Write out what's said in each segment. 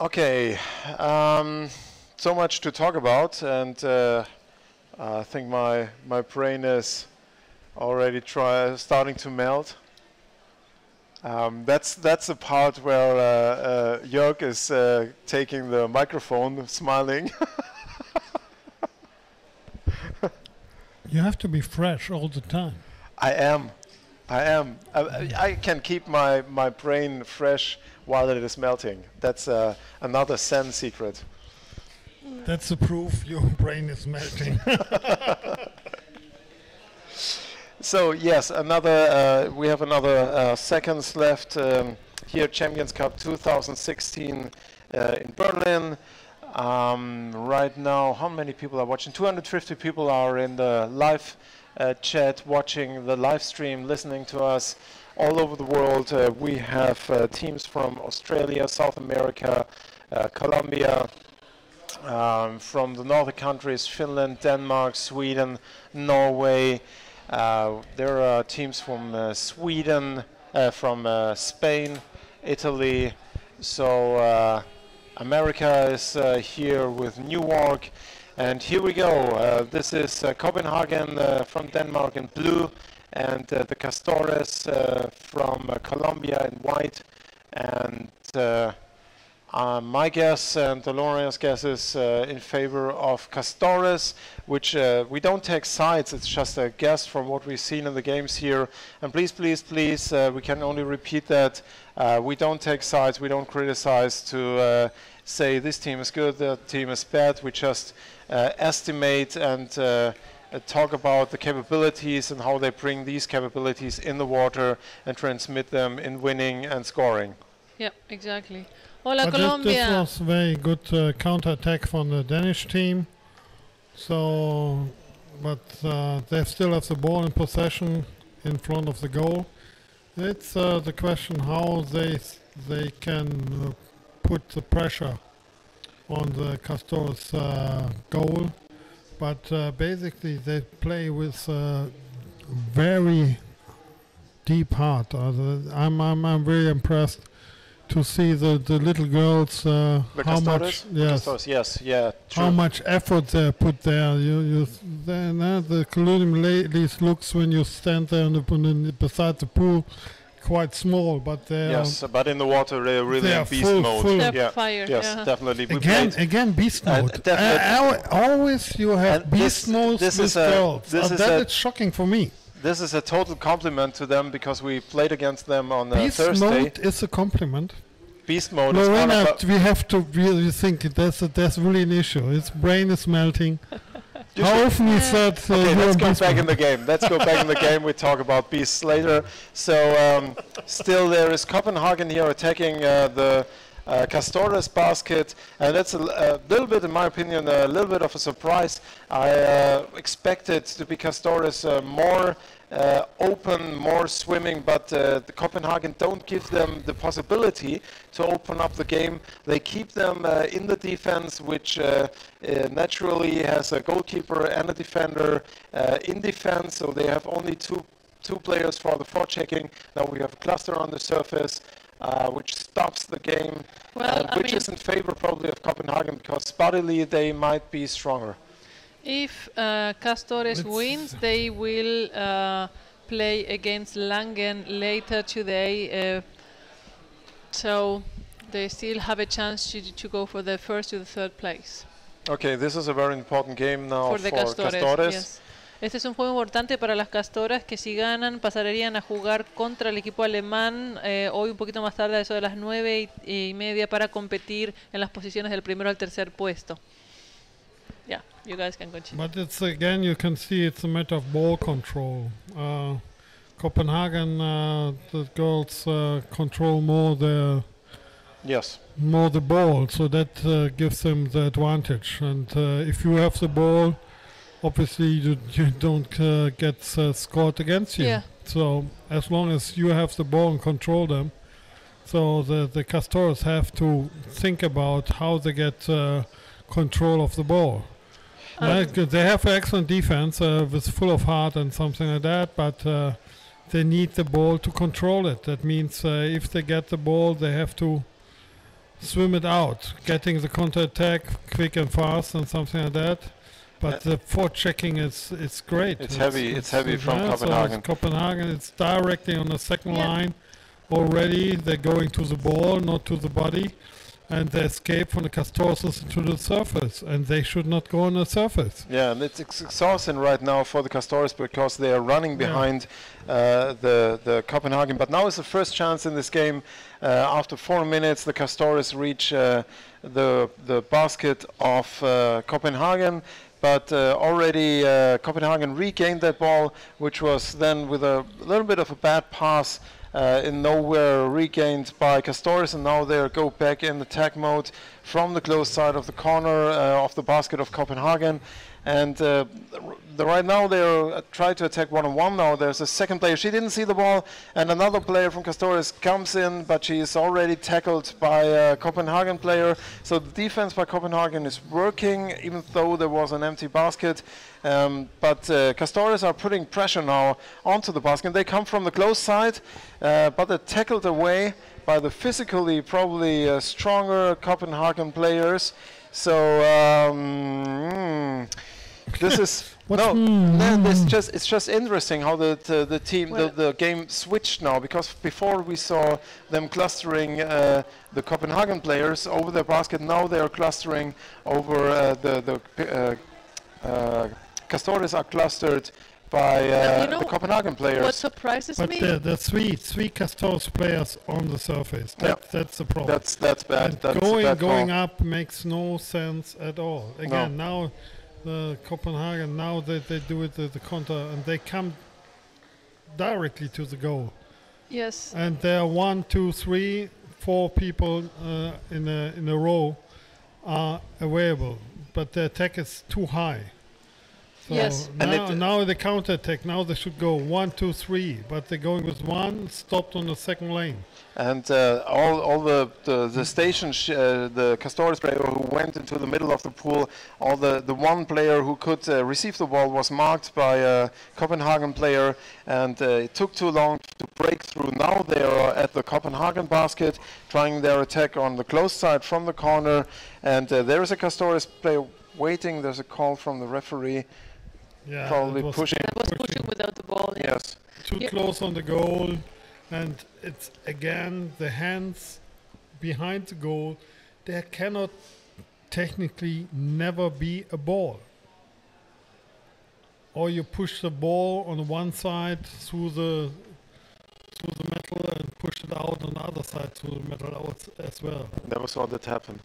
Okay, um, so much to talk about, and uh, I think my my brain is already try starting to melt. Um, that's that's the part where uh, uh, Jörg is uh, taking the microphone, smiling. You have to be fresh all the time. I am, I am. I, I- I can keep my my brain fresh while it is melting. That's uh, another Zen secret. That's the proof your brain is melting. So yes, another. Uh, we have another uh, seconds left um, here. Champions Cup 2016 uh, in Berlin. Um, right now, how many people are watching? 250 people are in the live uh, chat, watching the live stream, listening to us all over the world. Uh, we have uh, teams from Australia, South America, uh, Colombia, um, from the northern countries, Finland, Denmark, Sweden, Norway. Uh, there are teams from uh, Sweden, uh, from Spain, Italy. So America is here with Newark. And here we go. This is Copenhagen from Denmark in blue, and uh, the Castores uh, from uh, Colombia in white. And uh, uh, my guess and Deloria's guess is uh, in favor of Castores, which we don't take sides. It's just a guess from what we've seen in the games here. And please, please, please, we can only repeat that. We don't take sides. We don't criticize to say this team is good, that team is bad. We just estimate and talk about the capabilities and how they bring these capabilities in the water and transmit them in winning and scoring. Yeah, exactly. Hola but this, this Colombia. was very good uh, counter-attack from the Danish team. So, but uh, they still have the ball in possession in front of the goal. It's uh, the question how they they can uh, put the pressure on the Castors uh, goal. But uh, basically, they play with uh, very deep heart. Uh, I'm, I'm I'm very impressed to see the, the little girls uh, The how much yes Castores, yes, yeah, true. how much effort they put there. You you then uh, the Colombian ladies looks when you stand there on the, on the, beside the pool quite small, but they Yes, but in the water they're really they in beast full- mode. full- They're yeah, fire, yes, yeah. definitely. We again played- again beast mode. definitely. Uh, always you have And beast this- modes this with is a- girls. this Uh, is that a- is shocking for me. This is a total compliment to them because we played against them on uh, Beast Thursday. mode is a compliment. Beast mode is one Lorena, of we have to really think that's a, that's really an issue. His brain is melting. You How often he said uh, Okay, let's go back in the game. Let's go back in the game. We talk about beasts later. So um, still there is Copenhagen here attacking uh, the uh, Castores basket, and that's a little bit, in my opinion, a little bit of a surprise. I uh, expected to be Castores uh, more uh, open, more swimming, but uh, the Copenhagen don't give them the possibility to open up the game. They keep them uh, in the defense, which uh, uh, naturally has a goalkeeper and a defender uh, in defense. So they have only two two players for the forechecking. Now we have a cluster on the surface. Uh, which stops the game, Well, uh, which mean- is in favor probably of Copenhagen because bodily they might be stronger. If uh, Castores wins, they will uh, play against Langen later today. Uh, so they still have a chance to, to go for the first to the third place Okay, this is a very important game now for for, the Castores. Castores. yes. Este es un juego importante para las Castoras que si ganan pasarían a jugar contra el equipo alemán eh, hoy un poquito más tarde, a eso de las nueve y, y media para competir en las posiciones del primero al tercer puesto. Yeah, you guys can continue. But it's again, you can see it's a matter of ball control. Uh, Copenhagen, uh, the girls uh, control more the Yes. more the ball, so that uh, gives them the advantage. And uh, if you have the ball, obviously you, you don't uh, get uh, scored against you. Yeah. So as long as you have the ball and control them, so the the castors have to think about how they get uh, control of the ball. Right, good. They have excellent defense uh, with full of heart and something like that, but uh, they need the ball to control it. That means uh, if they get the ball, they have to swim it out, getting the counter attack quick and fast and something like that. But the forechecking checking is it's great. It's heavy- it's heavy from yeah, so it's Copenhagen. Copenhagen. It's directly on the second Yeah. line already. They're going to the ball, not to the body, and they escape from the Castores to the surface, and they should not go on the surface. Yeah, and it's exhausting right now for the Castores because they are running Yeah. behind uh, the the Copenhagen. But now is the first chance in this game. Uh, after four minutes, the Castores reach uh, the the basket of uh, Copenhagen. But uh, already uh, Copenhagen regained that ball, which was then with a little bit of a bad pass uh, in nowhere regained by Castores, and now they go back in the attack mode from the close side of the corner uh, of the basket of Copenhagen. And uh, the, right now they're uh, trying to attack one on one. Now there's a second player. She didn't see the ball, and another player from Castores comes in, but she is already tackled by a Copenhagen player. So the defense by Copenhagen is working, even though there was an empty basket. Um, but uh, Castores are putting pressure now onto the basket. They come from the close side, uh, but they're tackled away by the physically probably uh, stronger Copenhagen players. So um, mm, this is no, mm, no, it's just it's just interesting how the the, the team Well- the, the game switched now because before we saw them clustering uh, the Copenhagen players over their basket. Now they are clustering over uh, the the uh, uh, Castores are clustered by uh, you know the Copenhagen players. What surprises But me? the, the three three Castores players on the surface. That, Yeah. That's the problem. That's that's bad. And That's going bad call. going up makes no sense at all. Again, now the Copenhagen now they, they do it the, the counter and they come directly to the goal. yes. And there are one, two, three, four people uh, in a in a row are available, but the attack is too high. So Yes. Now, it- now the counter attack. Now they should go one, two, three, but they're going with one, stopped on the second lane. And uh, all, all the, the, the stations, uh, the Castores player who went into the middle of the pool, all the, the one player who could uh, receive the ball was marked by a Copenhagen player, and uh, it took too long to break through. Now they are at the Copenhagen basket, trying their attack on the close side from the corner, and uh, there is a Castores player waiting. There's a call from the referee, Yeah, probably it was pushing. I was pushing. pushing without the ball. yeah. Yes. too Yeah. close on the goal, and it's again the hands behind the goal. There cannot technically never be a ball. Or you push the ball on one side through the through the metal and push it out on the other side through the metal out as well. Never saw that happen.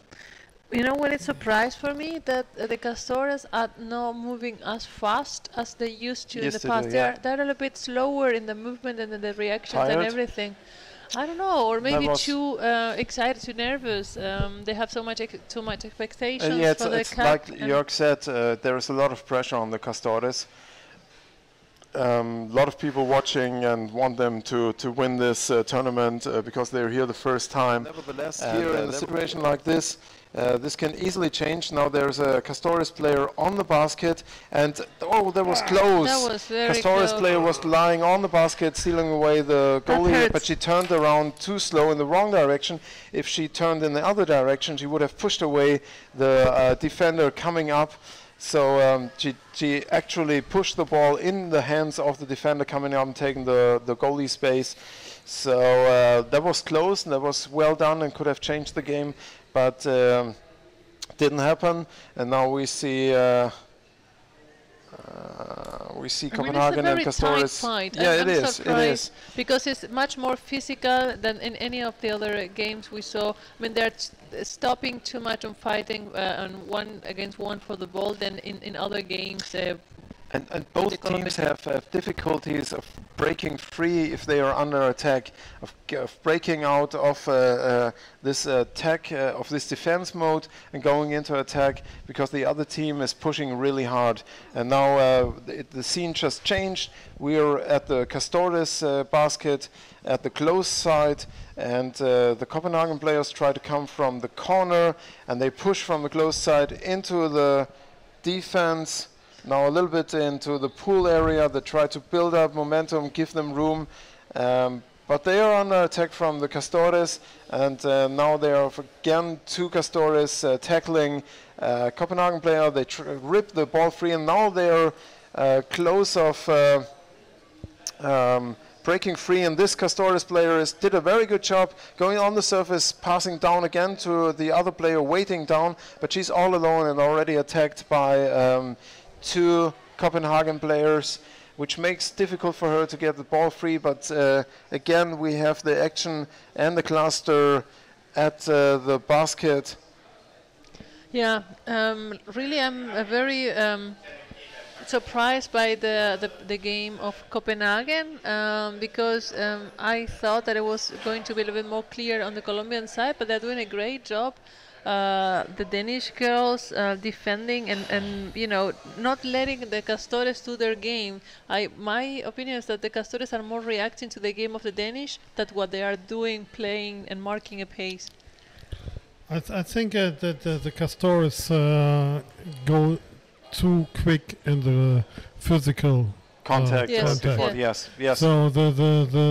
You know what? It's a surprise for me that uh, the Castores are not moving as fast as they used to in the they past. do, They're they're a little bit slower in the movement and in the reactions and everything. I don't know, or maybe too uh, excited, too nervous. Um, they have so much ex- too much expectations Uh, yeah, it's, for the it's cup. like and- Jörg said, uh, there is a lot of pressure on the Castores. A um, lot of people watching and want them to, to win this uh, tournament uh, because they're here the first time. Nevertheless, And, here uh, in a situation like this, uh, this can easily change. Now there's a Castores player on the basket, and oh, that was close. That was very Castores close. player was lying on the basket, sealing away the goalie, but she turned around too slow in the wrong direction. If she turned in the other direction, she would have pushed away the uh, defender coming up. So um, she, she actually pushed the ball in the hands of the defender coming up and taking the, the goalie space. So uh, that was close and that was well done and could have changed the game, but um, didn't happen. And now we see uh, uh, we see I Copenhagen it's a and Castores. Yeah, I'm, it I'm is. It because it's much more physical than in any of the other uh, games we saw. I mean, they're stopping too much on fighting uh, on one against one for the ball than in, in other games. Uh, And, and both teams have, have difficulties of breaking free if they are under attack, of, of breaking out of uh, uh, this attack, uh, of this defense mode, and going into attack because the other team is pushing really hard. And now uh, the, the scene just changed. We are at the Castores uh, basket at the close side, and uh, the Copenhagen players try to come from the corner, and they push from the close side into the defense. Now a little bit into the pool area. They try to build up momentum, give them room, um, but they are under attack from the Castores, and uh, now they are again two Castores uh, tackling uh, Copenhagen player. They rip the ball free, and now they are uh, close of uh, um, breaking free. And this Castores player is, did a very good job going on the surface, passing down again to the other player, waiting down, but she's all alone and already attacked by um, two Copenhagen players which makes difficult for her to get the ball free. But uh, again, we have the action and the cluster at uh, the basket. Yeah, um, really, I'm uh, very um, surprised by the, the, the game of Copenhagen um, because um, I thought that it was going to be a little bit more clear on the Colombian side, but they're doing a great job. Uh, the Danish girls uh, defending and, and you know not letting the Castores do their game. I my opinion is that the Castores are more reacting to the game of the Danish than what they are doing, playing and marking a pace. I, th- I think uh, that the, the Castores uh, go too quick in the physical Contact, Yes, uh, contact. before, yeah. yes, yes. So the the the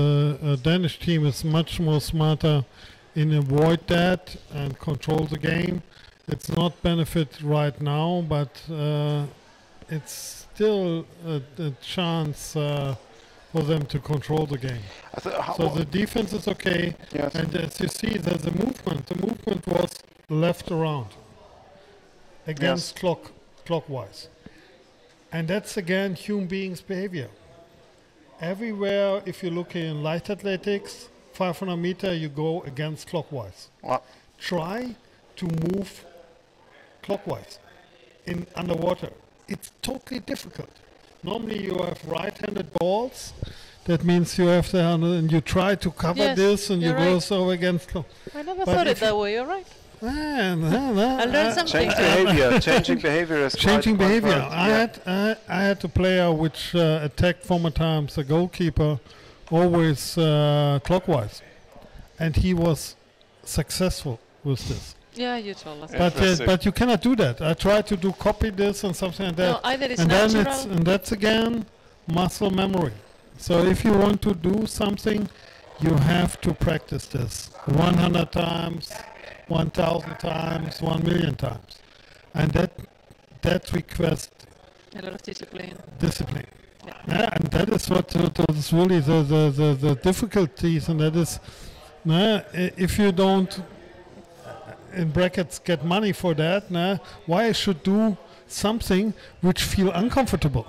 uh, Danish team is much more smarter in avoid that and control the game. It's not benefit right now, but uh, it's still a, a chance uh, for them to control the game. I th- how- So the defense is okay, yes. and as you see, there's a movement. The movement was left around against Yes. clock clockwise, and that's again human beings' behavior. Everywhere, if you look in light athletics, 500 meter, you go against clockwise. Well, Try to move clockwise in underwater. It's totally difficult. Normally, you have right-handed balls. That means you have the and you try to cover Yes, this, and you you're go right. so against. Clock. I never But thought it that way. You're right. No, no, I learned something. change behavior. changing behavior is changing quite behavior. right, I yeah. had I, I had a player which uh, attacked former times a goalkeeper, always uh, clockwise, and he was successful with this. Yeah, you told us. But uh, but you cannot do that. I tried to do copy this and something like that, No, either it's and then natural. it's and that's again muscle memory. So if you want to do something, you have to practice this 100 times, 1,000 times, 1 million times, and that that requires a lot of discipline. discipline. Yeah. Yeah, and that is what uh, that is really the, the, the, the difficulties, and that is, nah, if you don't, uh, in brackets, get money for that, nah, why I should do something which feel uncomfortable?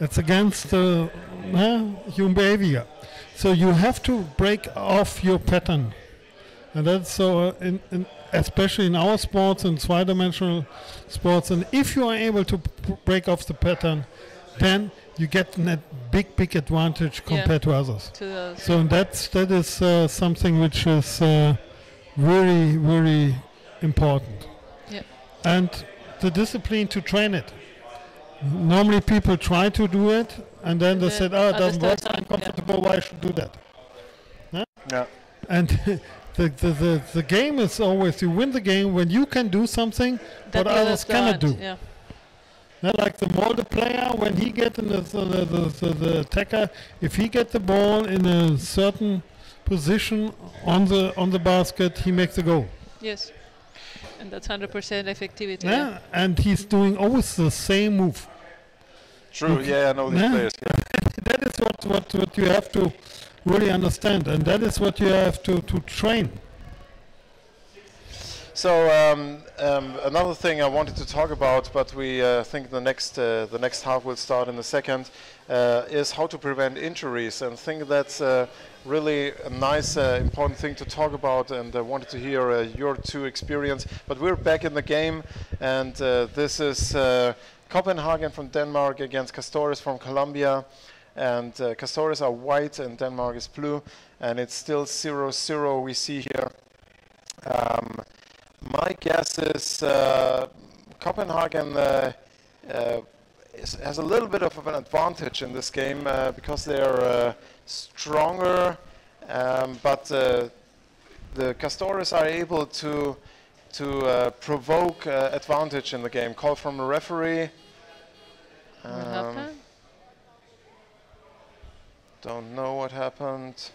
It's against the nah, human behavior. So you have to break off your pattern, and that's so uh, in, in especially in our sports and two-dimensional sports. And if you are able to break off the pattern, then you get a big, big advantage Yeah. compared to others. To those. So that's that is uh, something which is uh, very, very important. Yeah. And the discipline to train it. Normally, people try to do it, and then they then said, "Oh, it doesn't work. start I'm time, yeah. comfortable. Why I should do that?" Yeah. And the, the, the, the game is always you win the game when you can do something That what others cannot don't, do. Yeah. Not like the Molde player when he get in the the, the, the, the attacker, if he get the ball in a certain position on the on the basket, he makes a goal. Yes. And that's 100% effectivity. Yeah, and he's doing always the same move. True. Okay. Yeah, I know these Yeah. players. Yeah. That is what, what, what you have to really understand, and that is what you have to, to train. So um, um, another thing I wanted to talk about, but we uh, think the next uh, the next half will start in a second, uh, is how to prevent injuries. And I think that's really a nice, uh, important thing to talk about. And I wanted to hear uh, your two experience. But we're back in the game, and uh, this is Copenhagen from Denmark against Castores from Colombia. And uh, Castores are white and Denmark is blue, and it's still 0-0 we see here. Um, my guess is uh, Copenhagen uh, uh, is, has a little bit of an advantage in this game uh, because they're uh, stronger, um, but uh, the Castores are able to to uh, provoke uh, advantage in the game. Call from a referee. Um, don't know what happened.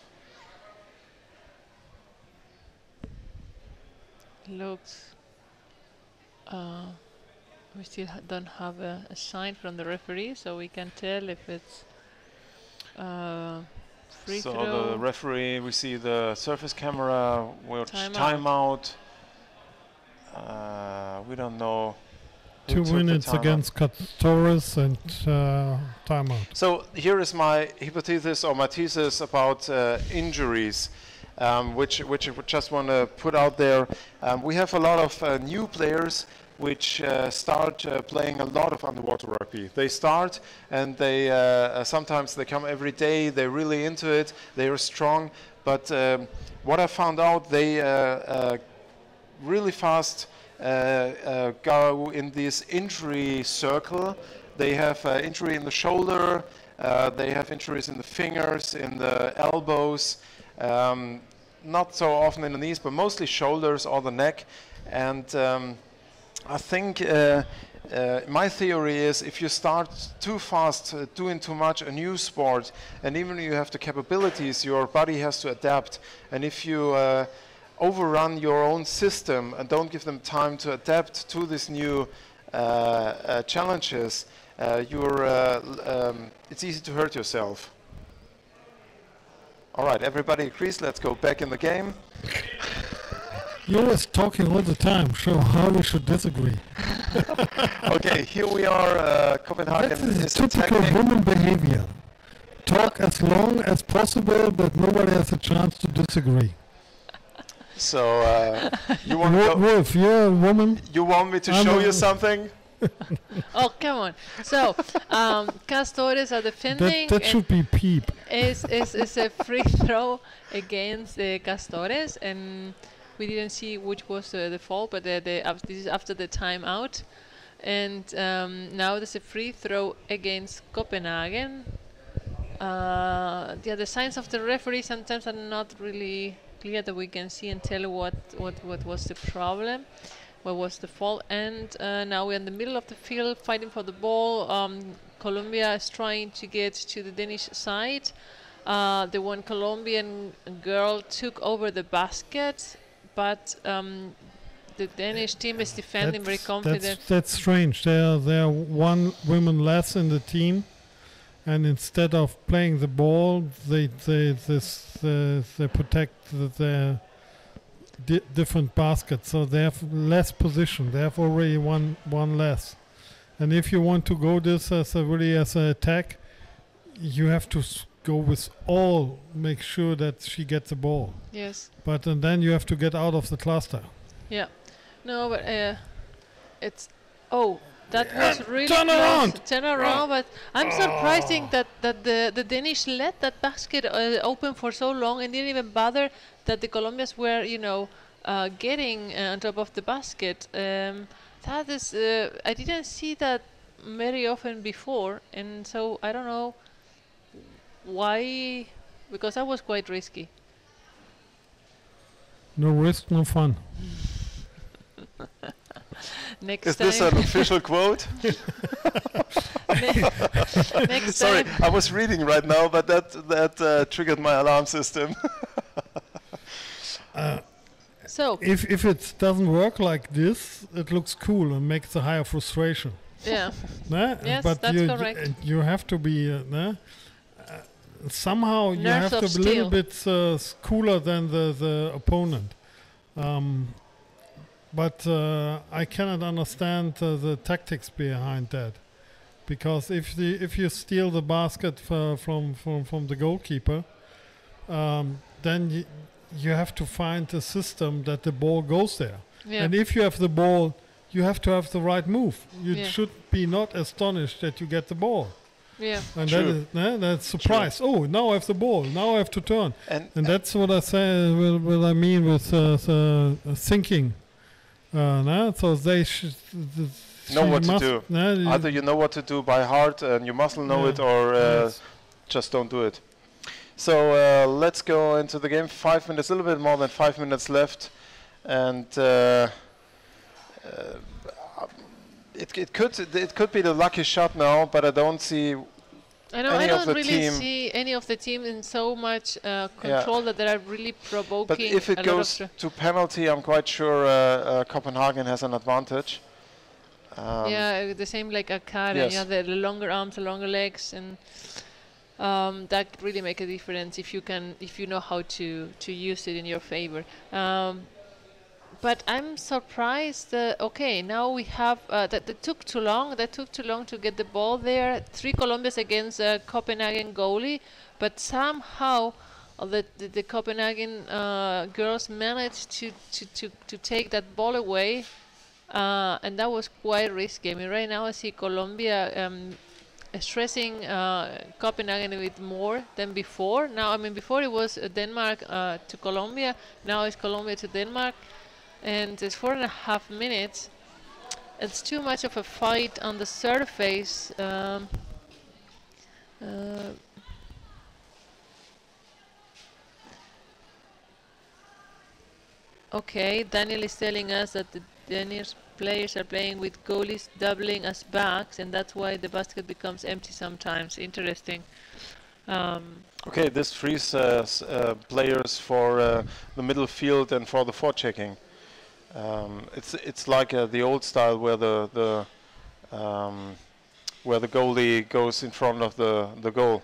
Looks. Uh, we still ha- don't have a, a sign from the referee, so we can tell if it's uh, free so throw. the referee, we see the surface camera, which Timeout. timeout. Uh, we don't know. Two minutes timeout. against Castores and uh, timeout. So here is my hypothesis or my thesis about uh, injuries, um, which which I just want to put out there. Um, we have a lot of uh, new players which uh, start uh, playing a lot of underwater rugby. They start and they uh, uh, sometimes they come every day. They're really into it. They are strong, but um, what I found out, they uh, really fast go in this injury circle. They have injury in the shoulder, they have injuries in the fingers, in the elbows, um, not so often in the knees, but mostly shoulders or the neck. And um, I think uh, uh, my theory is if you start too fast uh, doing too much a new sport, and even you have the capabilities, your body has to adapt. And if you uh, overrun your own system and don't give them time to adapt to these new uh, uh, challenges, you're, um, it's easy to hurt yourself. All right, everybody agrees. Let's go back in the game. You're always talking all the time, so how we should disagree? Okay, here we are. Uh, Copenhagen That is is typical attacking. woman behavior. Talk as long as possible, but nobody has a chance to disagree. So uh, you want Wo- to Wolf, you're a woman. you want me to I'm show you something? oh, come on. So, um, Castores are defending. That, that should be peep. is, is, is a free throw against the Castores, and we didn't see which was uh, the fault, but the, the, af- this is after the timeout. And um, now there's a free throw against Copenhagen. Uh, yeah, the signs of the referee sometimes are not really clear that we can see and tell what, what, what was the problem, what was the fault. And uh, now we're in the middle of the field fighting for the ball. Um, Colombia is trying to get to the Danish side. Uh, the one Colombian girl took over the basket, but um, the Danish team is defending very That's, confident. that's, that's strange. There, there are one woman less in the team, and instead of playing the ball, they they this uh, they protect the, the di- different baskets, so they have less position. They have already one one less, and if you want to go this as a really as an attack, you have to go with all. Make sure that she gets the ball, Yes. but and then you have to get out of the cluster. Yeah. No, but uh, it's oh, that was really turn close. around! Turn around, but I'm surprising that that the the Danish let that basket uh, open for so long and didn't even bother that the Colombians were, you know, uh, getting uh, on top of the basket. Um, that is, uh, I didn't see that very often before, and so I don't know why, because that was quite risky. No risk, no fun. Next Is time, this an official quote? next Sorry, time. I was reading right now, but that that uh, triggered my alarm system. So If if it doesn't work like this, it looks cool and makes a higher frustration. yeah. Nah? Yes, but that's you, correct. uh, You have to be uh, nah? uh, somehow you have to be a little bit uh, cooler than the the opponent. Um, but uh, I cannot understand uh, the tactics behind that, because if the if you steal the basket from from from the goalkeeper, um, then you, you have to find a system that the ball goes there. Yeah. And if you have the ball, you have to have the right move. You Yeah. should be not astonished that you get the ball. yeah. And that True. is, eh, that's surprise. Oh, now I have the ball. Now I have to turn. And And that's what I say. What, what I mean with uh, the, uh, thinking. Uh, nah? So they should th- Know what to do. nah, either you know what to do by heart and your muscle know Yeah. it, or uh, yes. just don't do it. So uh, let's go into the game. Five minutes, a little bit more than five minutes left, and uh, uh, it, it could it could be the lucky shot now, but I don't see I know. I don't really see any of the team in so much uh, control that they are really provoking. But if it goes to penalty, I'm quite sure uh, uh, Copenhagen has an advantage. Um, yeah, the same like Akara. yes. Yeah, the, the longer arms, the longer legs, and um, that really make a difference if you can, if you know how to to use it in your favor. Um, but I'm surprised. That, okay, now we have uh, that. That took too long. That took too long to get the ball there. Three Colombians against uh, Copenhagen goalie, but somehow. uh, The, the, the Copenhagen uh, girls managed to, to, to, to take that ball away uh, and that was quite risky. I mean, right now I see Colombia um, stressing uh, Copenhagen a bit more than before. Now, I mean, before it was uh, Denmark uh, to Colombia. Now it's Colombia to Denmark, and it's four and a half minutes. It's too much of a fight on the surface. Um, uh, Okay, Daniel is telling us that the Danish players are playing with goalies doubling as backs, and that's why the basket becomes empty sometimes. Interesting. Um, Okay, this frees uh, uh, players for uh, the middle field and for the forechecking. Um, it's it's like uh, the old style where the the um, where the goalie goes in front of the the goal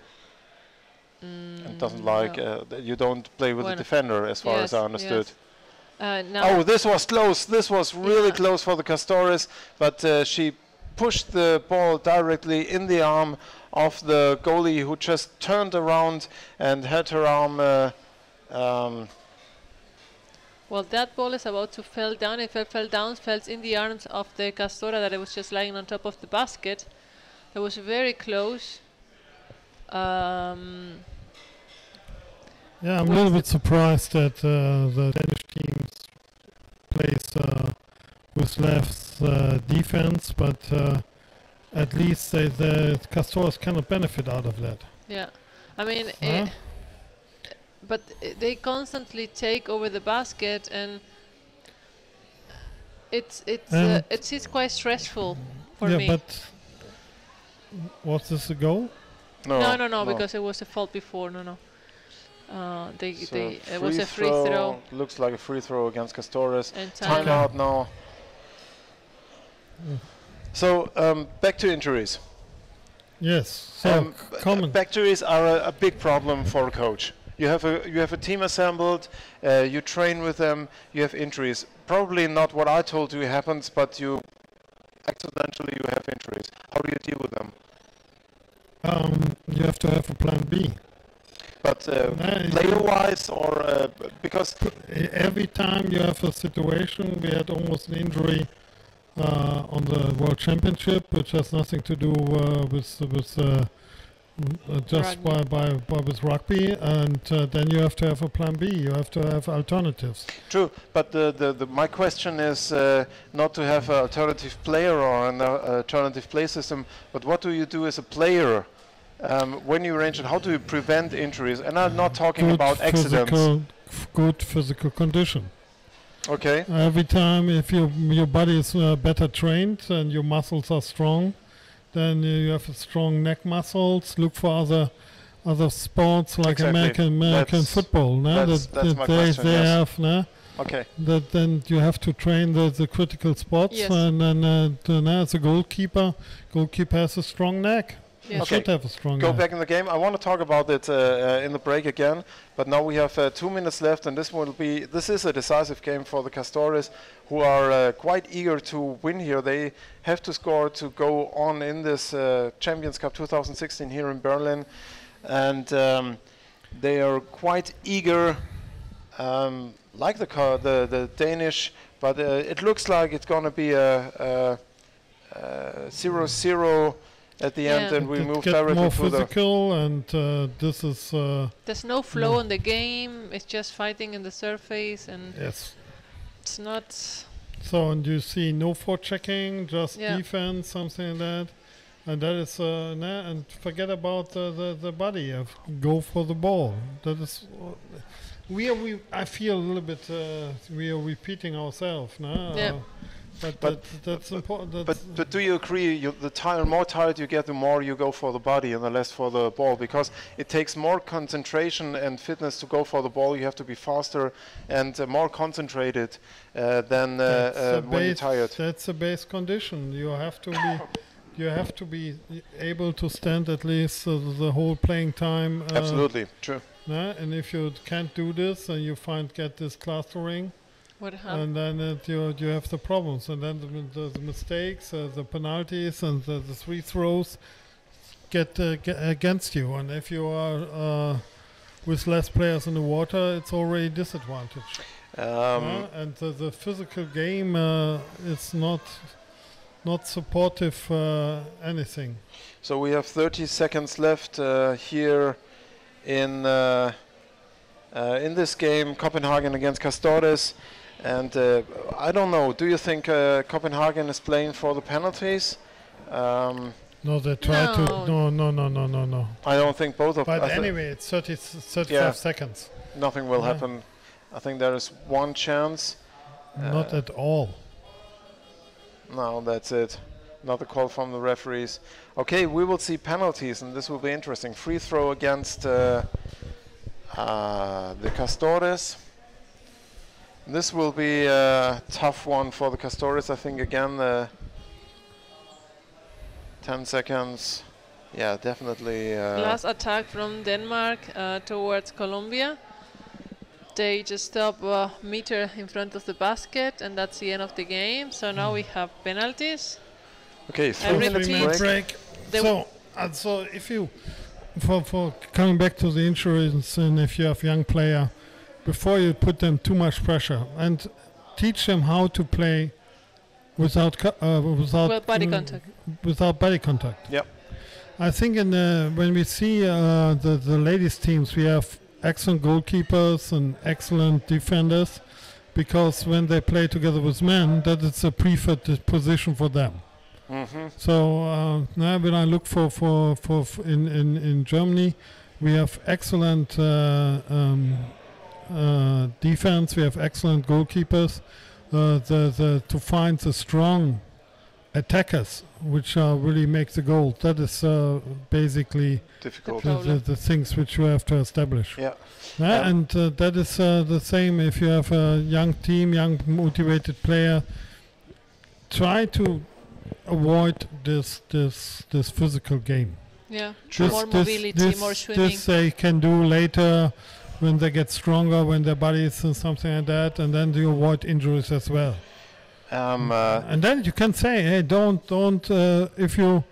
and doesn't mm, like no. uh, that you don't play with Bueno. the defender as far as I understood. yes. Uh, now, Oh, this was close. This was really Yeah. close for the Castores, but uh, she pushed the ball directly in the arm of the goalie, who just turned around and had her arm. Uh, um, well, that ball is about to fall down. If it fell down, fell in the arms of the Castora that it was just lying on top of the basket. It was very close. Um, Yeah, I'm a little bit surprised that uh, the Danish team plays uh, with left uh, defense, but uh, at least they, the Castors cannot benefit out of that. yeah, I mean, Huh? eh, but they constantly take over the basket and it's it's uh, And- it's, it's quite stressful for yeah, me. but was this a goal? no, no, no, no, because it was a fault before. No, no. Uh, they, So they, it was a free throw Looks like a free throw against Castores. and time. Timeout now. Mm. So um, back to injuries. Yes. So Um, common. Back injuries are a, a big problem for a coach. You have a you have a team assembled, uh, you train with them, you have injuries. Probably not what I told you happens, but you accidentally you have injuries. How do you deal with them? Um, you have to have a plan B. But uh, Nah, you- player-wise, or uh, because Every time you have a situation, we had almost an injury uh, on the World Championship, which has nothing to do uh, with with uh, uh, just by, by, by with rugby, and uh, then you have to have a plan B. You have to have alternatives. True, but the, the, the my question is uh, not to have an alternative player or an alternative play system, but what do you do as a player um, when you arrange it? How do you prevent injuries? And I'm not talking Good about accidents. physical, f- good physical condition. Okay. Every time, if your your body is uh, better trained and your muscles are strong, then you have strong neck muscles. Look for other other sports like Exactly. American American That's- football. No? that's- that, that's that my they question, they yes. have no? Okay. that then you have to train the, the critical spots. Yes. And then uh, then as a goalkeeper, goalkeeper has a strong neck. Yes. Okay. Should have a strong Go neck. back in the game. I want to talk about it uh, uh, in the break again, but now we have uh, two minutes left, and this will be this is a decisive game for the Castores, who are uh, quite eager to win here. They have to score to go on in this uh, Champions Cup 2016 here in Berlin, and um, they are quite eager, um, like the car, the the Danish, but uh, it looks like it's going to be a, a, a zero-zero at the end, and we It move get directly more to the physical, and uh, this is uh, There's no flow Yeah. in the game. It's just fighting in the surface, and yes. it's not. So and you see no forechecking, just Yeah. defense, something like that, and that is uh, nah, and forget about the, the, the body. Of go for the ball. That is. Uh, we are. We I feel a little bit. Uh, we are repeating ourselves. Nah? Yeah. But, But- that, that's important. That's But but do you agree? You, the tire, more tired you get, the more you go for the body and the less for the ball, because it takes more concentration and fitness to go for the ball. You have to be faster and uh, more concentrated uh, than uh, uh, when you're tired. That's a base condition. You have to be, you have to be able to stand at least uh, the whole playing time. Uh, Absolutely true. and if you can't do this, and you find get this clustering, What happened? and then it, you you have the problems, and then the, the, the mistakes, uh, the penalties, and the, the free throws get, uh, get against you. And if you are uh, with less players in the water, it's already disadvantage. Um, Uh, and the, the physical game uh, is not not supportive uh, anything. So we have 30 seconds left uh, here in uh, uh, in this game, Copenhagen against Castores. And uh, I don't know. Do you think uh, Copenhagen is playing for the penalties? Um, No, they try No. to. No, no, no, no, no, no. I don't think both of. But I thi- anyway, it's 30, 35 Yeah. seconds. nothing will Yeah. happen. I think there is one chance. Not Uh, at all. No, that's it. Another call from the referees. Okay, we will see penalties, and this will be interesting. Free throw against uh, uh, the Castores. This will be a tough one for the Castores. I think again, uh, 10 seconds. Yeah, definitely. Uh, Last attack from Denmark uh, towards Colombia. They just stop a meter in front of the basket, and that's the end of the game. So now we have penalties. okay, three Every minutes team- break. break. So, and so if you, for for coming back to the insurance, and if you have young player, before you put them too much pressure and teach them how to play without uh, without Well, body uh, contact. without body contact. Yep. I think in the, when we see uh, the the ladies teams, we have excellent goalkeepers and excellent defenders, because when they play together with men, that is a preferred position for them. hmm So uh, now when I look for for, for f- in, in in Germany, we have excellent uh, um, uh, defense. We have excellent goalkeepers. Uh, the the to find the strong attackers, which uh, really make the goal. That is uh, basically Difficult. The the, the, things which you have to establish. Yeah. Yeah, Yeah. and uh, that is uh, the same if you have a young team, young motivated player. Try to avoid this this this physical game. Yeah. True. More This- mobility, this, more swimming. This they can do later when they get stronger, when their bodies and something like that, and then you avoid injuries as well. Um, uh, and then you can say, hey, don't don't uh, if you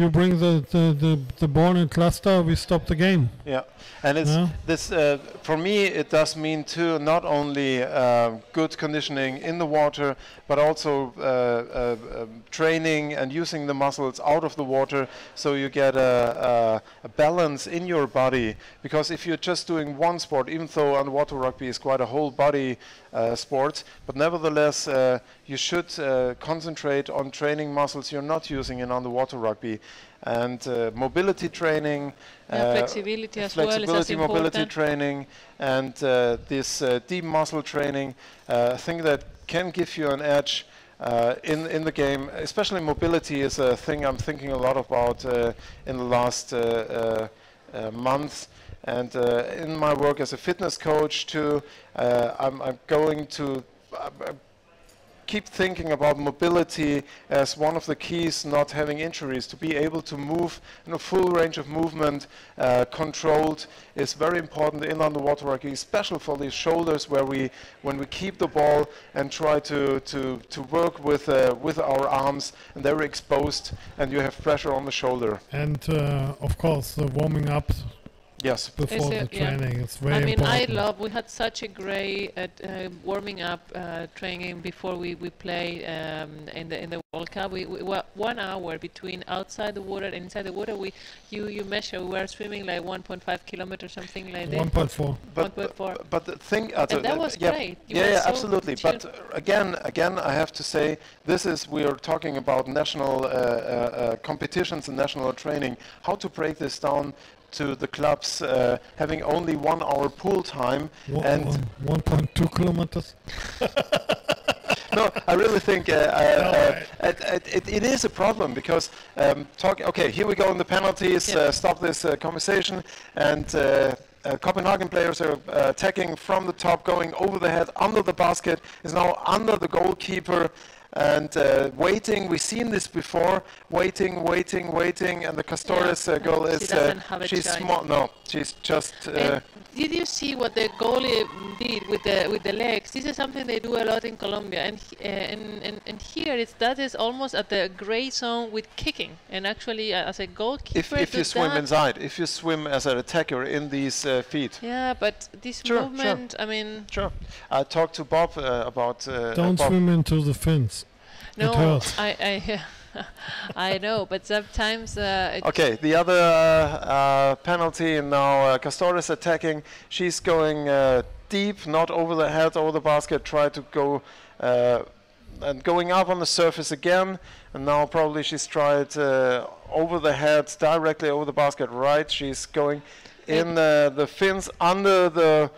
you bring the, the, the, the ball in cluster, we stop the game. Yeah, and it's Yeah. this uh, for me. It does mean too not only uh, good conditioning in the water, but also uh, uh, um, training and using the muscles out of the water, so you get a, a, a balance in your body. Because if you're just doing one sport, even though underwater rugby is quite a whole body uh, sport, but nevertheless uh, you should uh, concentrate on training muscles you're not using in underwater rugby, and uh, mobility training. Yeah, uh, flexibility as well as mobility important. training, and uh, this uh, deep muscle training, uh, think that can give you an edge uh, in in the game. Especially mobility is a thing I'm thinking a lot about uh, in the last uh, uh, uh, month. And uh, in my work as a fitness coach too, uh, I'm, I'm going to uh, keep thinking about mobility as one of the keys not having injuries. To be able to move in a full range of movement uh, controlled is very important in underwater rugby especially for the shoulders where we when we keep the ball and try to to to work with uh, with our arms and they're exposed and you have pressure on the shoulder. And uh, of course, the warming up yes before it- the yeah. training is very I mean, I love. We had such a great uh, uh, warming up uh, training before we we play um, in the in the World Cup. We, we wa- one hour between outside the water and inside the water. We you you measure. We were swimming like 1.5 kilometers, something like that. 1.4. but, 1.4. but, but the thing uh, And that was yeah, great. You yeah, yeah so absolutely chill. but uh, again again i have to say this is we are talking about national uh, uh, uh, competitions and national training how to break this down to the clubs uh, having only one hour pool time One- and one- 1.2 kilometers. no I really think uh, uh, uh, it, it, it, it is a problem because um, talk. Okay, here we go in the penalties. Yeah. Uh, stop this uh, conversation and. Uh, uh, Copenhagen players are uh, attacking from the top, going over the head, under the basket, is now under the goalkeeper and uh, waiting. We've seen this before. Waiting, waiting, waiting, and the Castores Yeah. uh, girl She is doesn't uh, have a she's small. No, she's just. Uh, did you see what the goalie did with the with the legs? This is something they do a lot in Colombia, and uh, and, and, and here it's that is almost at the gray zone with kicking. And actually, uh, as a goalkeeper, if, if you swim inside, if you swim as an attacker in these uh, feet. yeah, but this Sure, sure. movement, I mean, Sure. I talked to Bob uh, about. Uh, Don't Bob. swim into the fins. No. I I I know, but sometimes uh, it, Okay, the other uh, uh, penalty and now uh, Castores attacking. She's going uh, deep, not over the head, over the basket. Try to go uh, and going up on the surface again. And now probably she's tried uh, over the head, directly over the basket. Right, she's going in uh, the fins under the.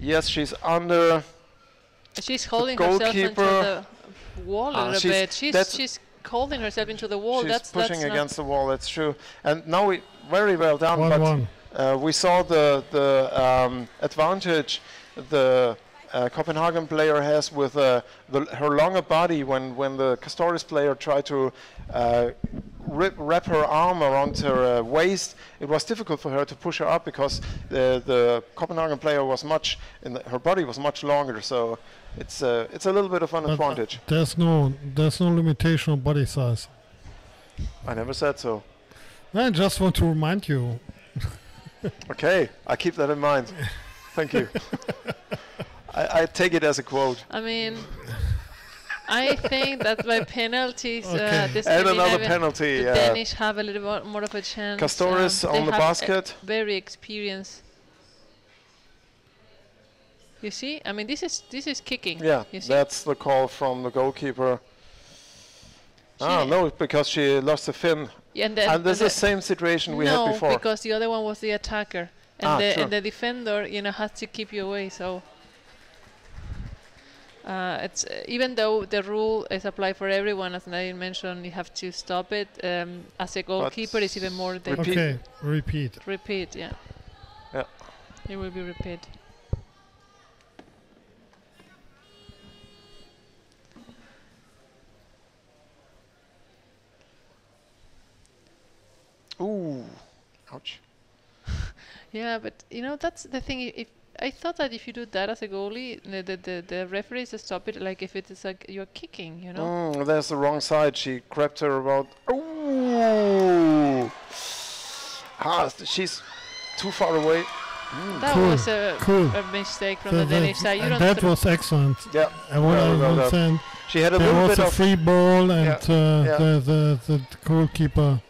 Yes, she's under. she's holding herself into goalkeeper- the wall a Ah, little she's- bit. She's that's- she's holding herself into the wall. she's that's pushing that's against the wall. That's true. And now we very well done. One but one. Uh, we saw the the um, advantage the uh, Copenhagen player has with uh, the, her longer body when when the Castores player tried to uh, rip, wrap her arm around her uh, waist. It was difficult for her to push her up because the the Copenhagen player was much in the, her body was much longer. So it's uh, it's a little bit of an But, uh, advantage. There's no there's no limitation on body size. I never said so. I just want to remind you. Okay, I keep that in mind. Thank you. I, I take it as a quote. I mean, I think that by penalties, uh, this And Scandinavian- another penalty. the Uh, Danish have a little bit more of a chance. Castores um, on the basket. very experienced. You see, I mean, this is this is kicking. yeah, you see, that's the call from the goalkeeper. Ah, no, because she lost the fin. Yeah, and, the, and this is the- the same situation we no, had before. No, because the other one was the attacker, and Ah, the sure. and the defender, you know, has to keep you away. So. Uh, it's uh, even though the rule is applied for everyone, as Nadine mentioned, you have to stop it. Um, as a goalkeeper, it's even more. The Repeat. Okay, repeat. repeat, yeah. Yeah. It will be repeat. Ooh, ouch. Yeah, but you know that's the thing. If I thought that if you do that as a goalie, the the, the, the referees just stop it like if it is like you're kicking, you know. Mm, there's the wrong side. She grabbed her about. Ooh. Ah, she's too far away. that cool, was a, cool. a mistake from So the that- Danish side. You don't. that was excellent. Yeah. And what Very I well done. understand, She had a there little was bit a of. free ball, and Yeah, uh, yeah. The, the the goalkeeper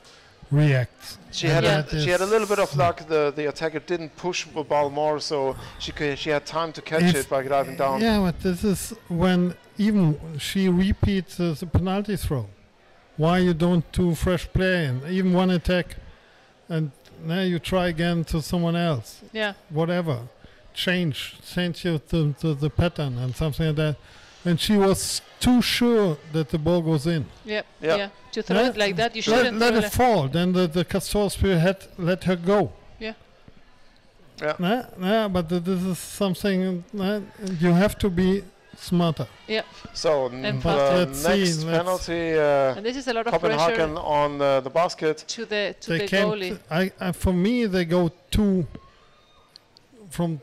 reacts. She And had a, she had a little bit of luck. The the attacker didn't push the ball more, so she could, she had time to catch If- it by diving down. Yeah, but this is when even she repeats uh, the penalty throw. Why you don't do fresh play and even one attack, and now you try again to someone else. yeah. Whatever, change, change your, the, the the pattern and something like that. And she was too sure that the ball goes in. Yeah, Yeah. yeah. To throw Yeah. it like that, you Let, shouldn't. let throw it like- fall. Then the the Castor spear had let her go. Yeah. Yeah. Nah, nah, but th- this is something nah, you have to be smarter. Yeah. So And n- faster. the Let's see, next let's- penalty, uh, and this is a lot of Copenhagen pressure on uh, the basket. to the to they the goalie. I, I for me they go two from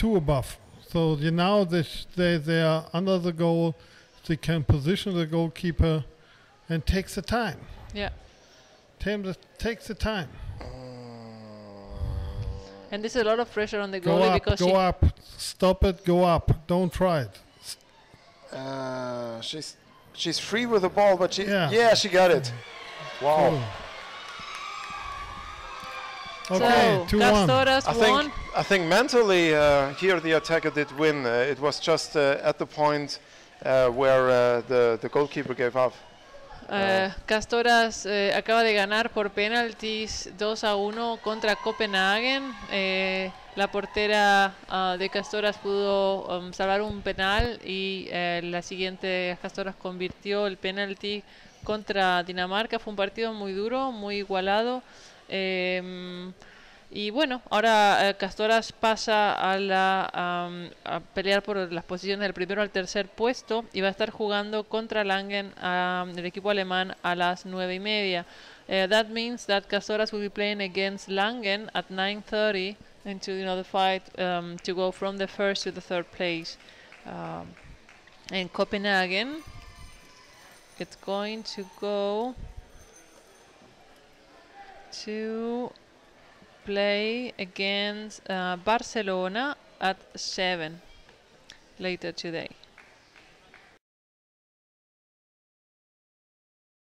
two above. So you now they sh- they they are under the goal. They can position the goalkeeper, and takes the time. Yeah. Time the, takes the time. And there's a lot of pressure on the Go goalie up, because go she up, stop it, go up. Don't try it. Uh, she's she's free with the ball, but she Yeah. yeah, she got it. Wow. Cool. Okay, so two one. Castoras I won. think I think mentally uh, here the attacker did win. Uh, it was just uh, at the point uh, where uh, the the goalkeeper gave up. Eh, Castoras eh, acaba de ganar por penaltis 2 a 1 contra Copenhagen. Eh, La portera de Castoras pudo um, salvar un penal y eh, la siguiente Castoras convirtió el penalti contra Dinamarca. Fue un partido muy duro, muy igualado. Em, y bueno, ahora eh, Castoras pasa a, la, am, a pelear por las posiciones del primero al tercer puesto y va a estar jugando contra Langen, am, el equipo alemán, a las nueve y media. Eh, that means that Castoras will be playing against Langen at 9:30 into you know the fight um, to go from the first to the third place. Um, in Copenhagen, it's going to go to play against uh, Barcelona at 7 later today.